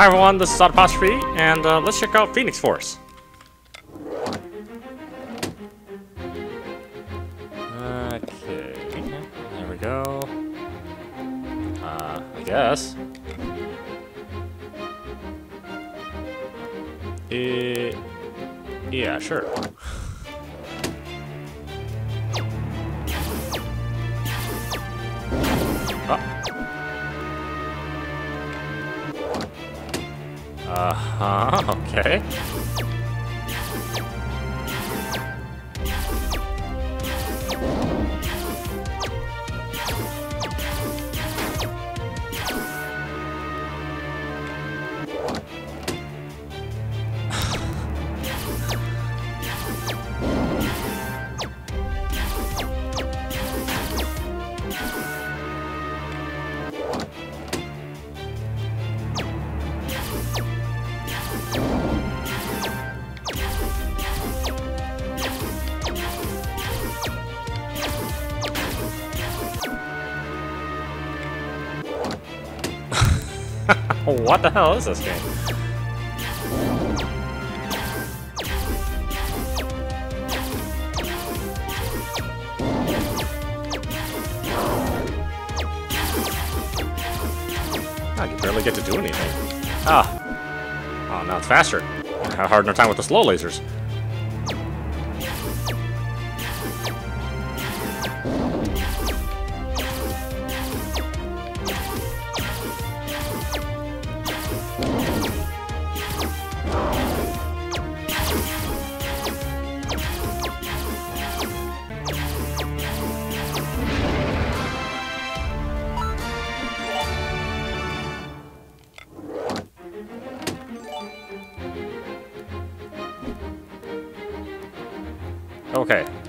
Hi everyone, this is Adapashvi, and uh, let's check out Phoenix Force. Eh, yeah, sure. Uh-huh, okay. What the hell is this game? I can barely get to do anything. Ah. Oh, now it's faster. I have a hard enough time with the slow lasers.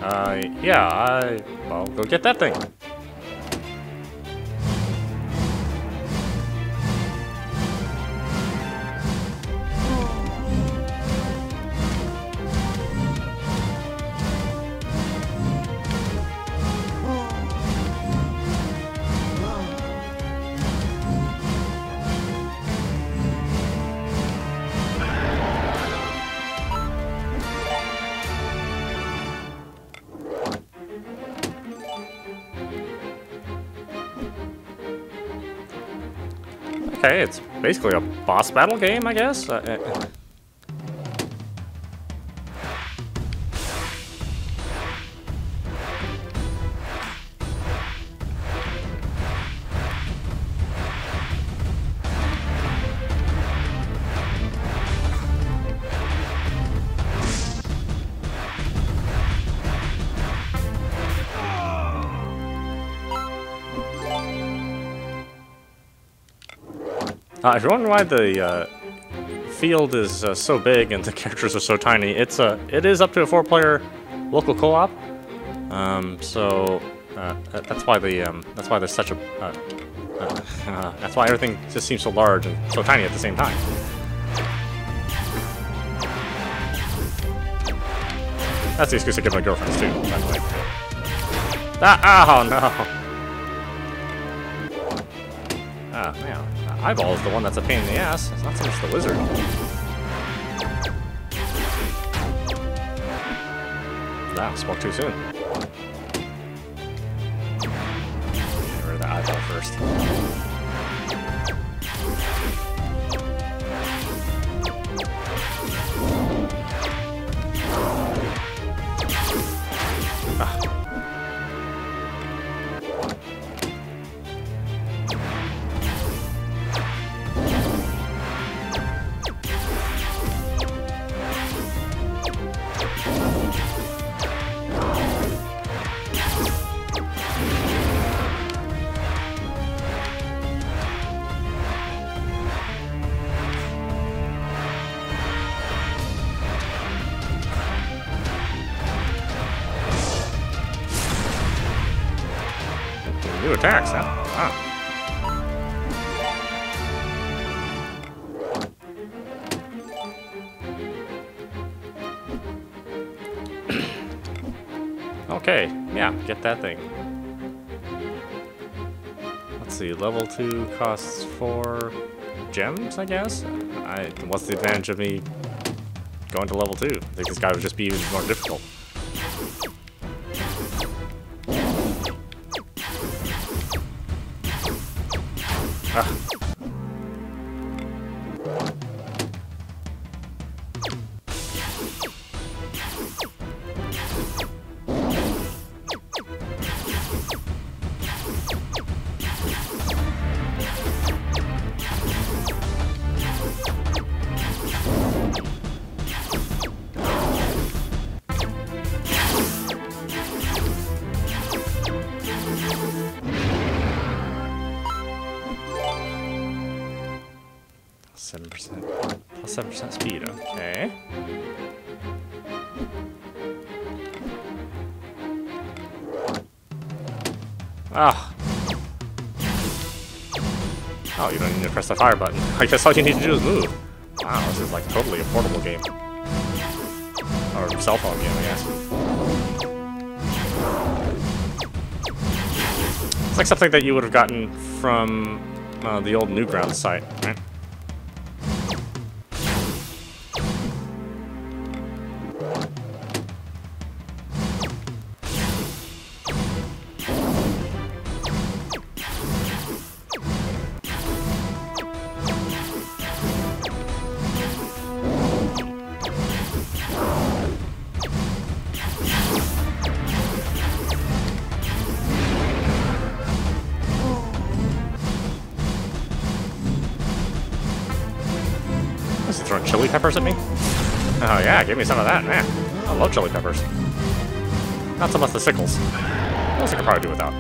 Uh, yeah, I, I'll go get that thing. Basically a boss battle game, I guess. Uh, uh, Uh, if you're wondering why the uh, field is uh, so big and the characters are so tiny, it's uh, it is up to a four-player local co-op. Um, so uh, that's why the um, that's why there's such a uh, that's why everything just seems so large and so tiny at the same time. That's the excuse I give my girlfriends too, by the way. Ah, oh no! Ah, man. Eyeball is the one that's a pain in the ass. It's not so much the wizard. Nah, spoke too soon. Get rid of the eyeball first. New attacks, huh? Okay, yeah, get that thing. Let's see, level 2 costs 4. gems, I guess? I, what's the advantage of me going to level 2? I think this guy would just be even more difficult. 7% speed, okay. Ah. Oh, you don't need to press the fire button. I guess all you need to do is move. Wow, this is like totally a portable game. Or cell phone game, I guess. It's like something that you would have gotten from uh, the old Newgrounds site, right? Peppers at me? Oh yeah, give me some of that, man. I love chili peppers. Not so much the sickles. Those I could probably do without.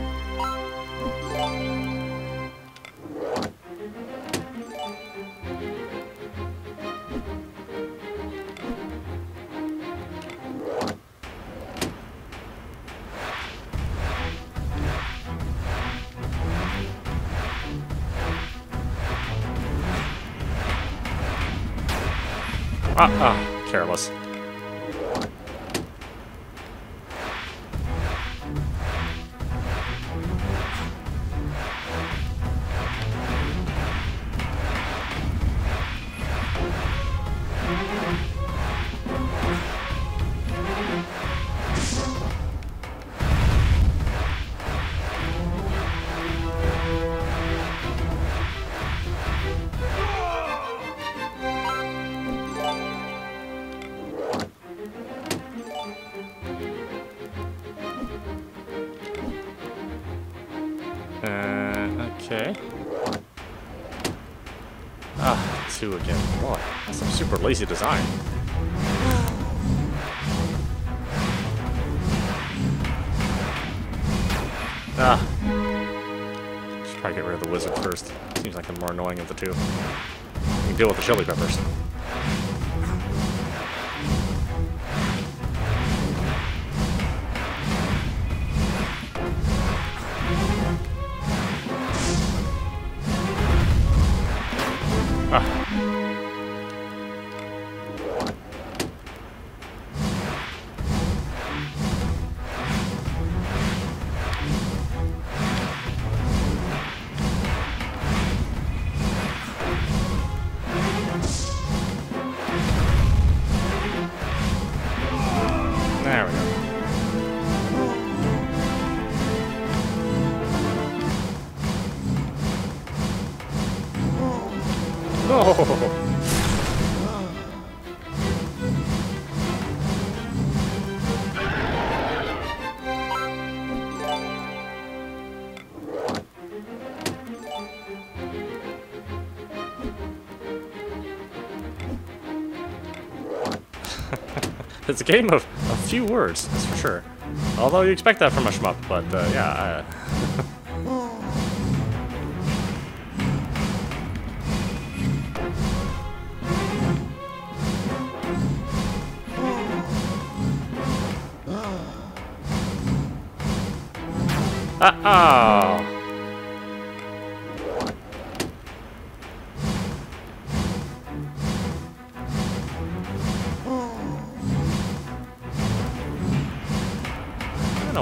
Ah, ah, careless. Okay. Ah, two again. Boy, that's some super lazy design. Ah. Should probably get rid of the wizard first. Seems like the more annoying of the two. You can deal with the chili peppers. It's a game of a few words, that's for sure. Although you expect that from a shmup, but uh, yeah. I, Uh-oh! Ah, I ah.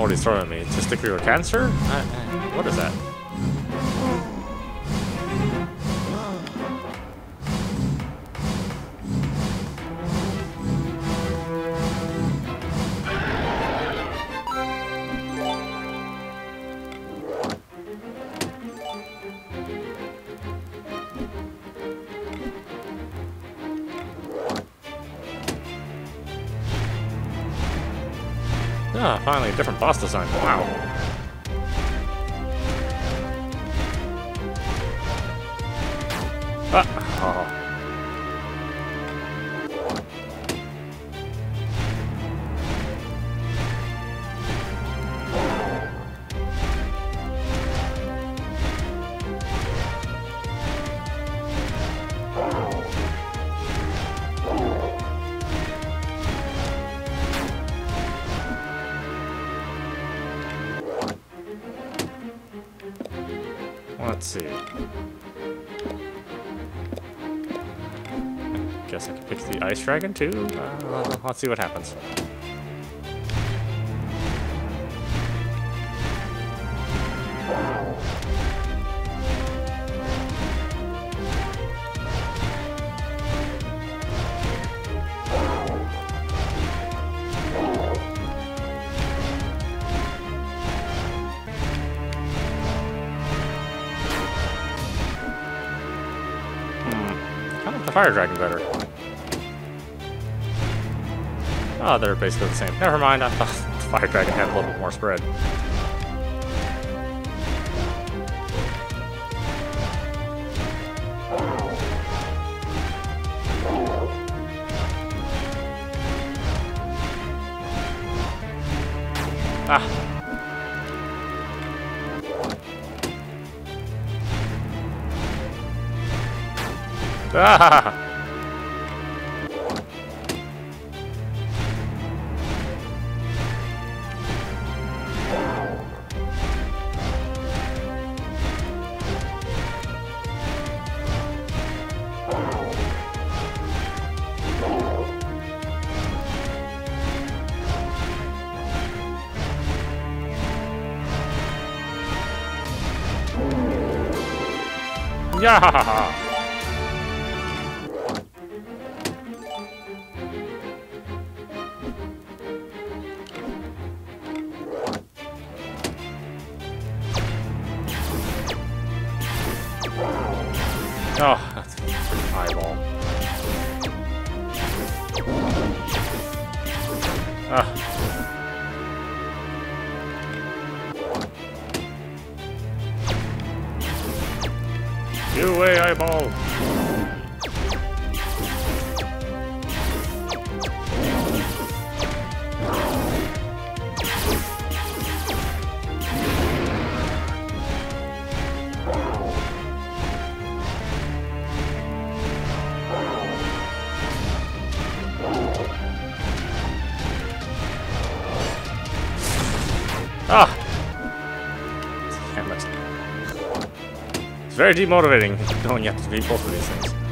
What he's throwing at me. Testicular cancer? I, I, what is that? Ah, finally a different boss design. Wow. Ah. Oh. Guess I can pick the Ice Dragon too? Uh, let's see what happens. The Fire Dragon better. Oh, they're basically the same. Never mind, I thought the Fire Dragon had a little bit more spread. Ah. Ah! Yeah! Get very demotivating knowing you have to beat both of these things.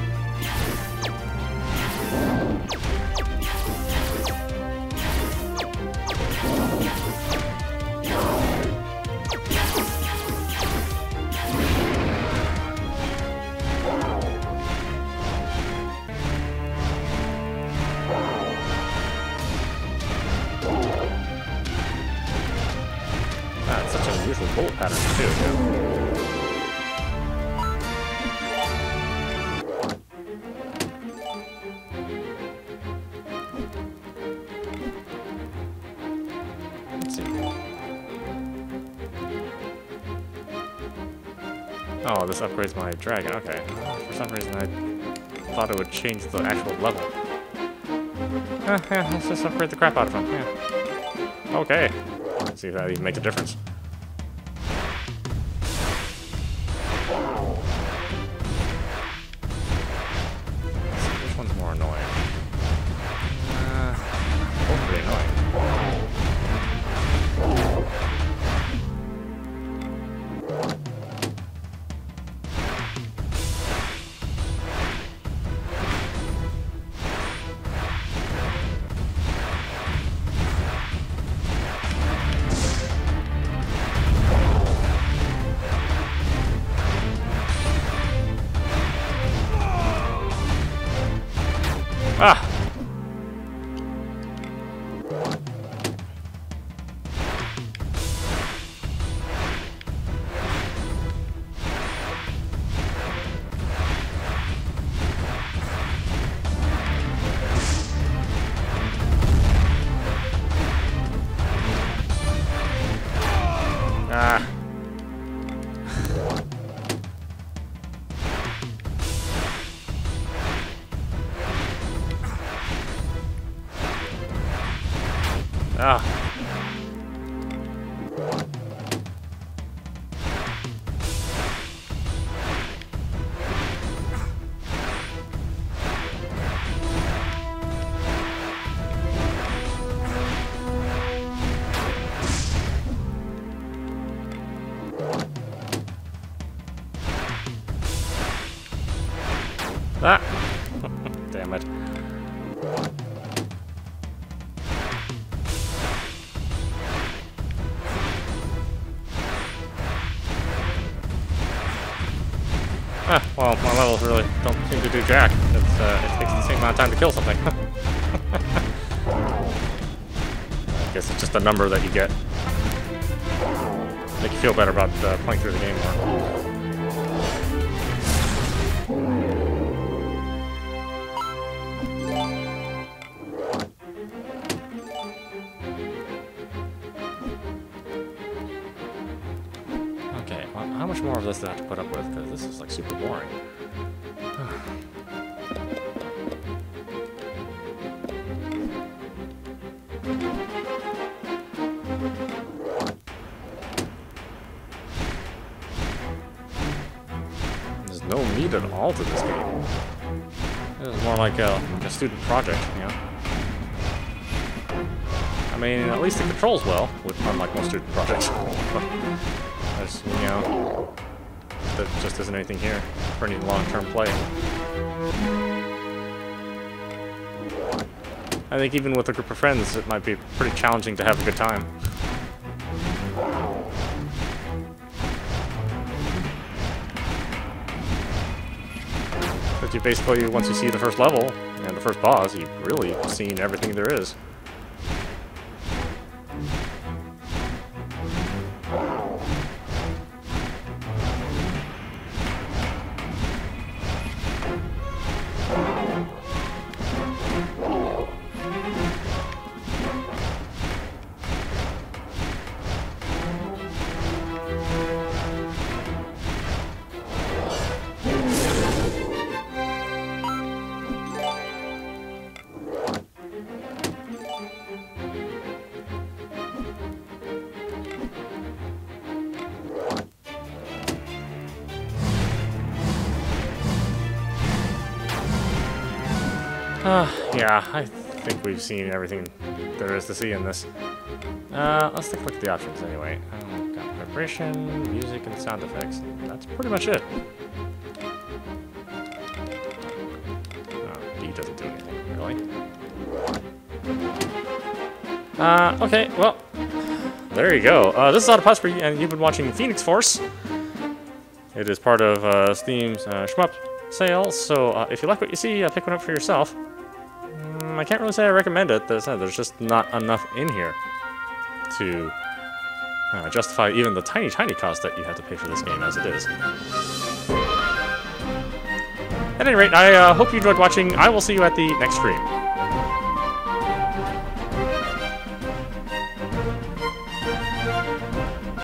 Oh, this upgrades my dragon. Okay. For some reason, I thought it would change the actual level. Eh, yeah, let's just upgrade the crap out of him. Yeah. Okay. Let's see if that even makes a difference. Ah. Damn it. Ah, well, my levels really don't seem to do jack. It's, uh, it takes the same amount of time to kill something. I guess it's just a number that you get. Make you feel better about uh, playing through the game more. Much more of this do I have to put up with? Because this is like super boring. There's no meat at all to this game. This is more like a, a student project, you know? I mean, at least it controls well, unlike most student projects. You know, there just isn't anything here for any long-term play. I think even with a group of friends, it might be pretty challenging to have a good time. But you basically, once you see the first level and the first boss, you've really seen everything there is. Yeah, I think we've seen everything there is to see in this. Uh, let's take a look at the options anyway. Um, got vibration, music, and sound effects. That's pretty much it. Oh, D doesn't do anything, really. Uh, okay, well, there you go. Uh, this is you, and you've been watching Phoenix Force. It is part of uh, Steam's uh, Shmup sale, so uh, if you like what you see, uh, pick one up for yourself. I can't really say I recommend it. There's, there's just not enough in here to uh, justify even the tiny, tiny cost that you have to pay for this game as it is. At any rate, I uh, hope you enjoyed watching. I will see you at the next stream.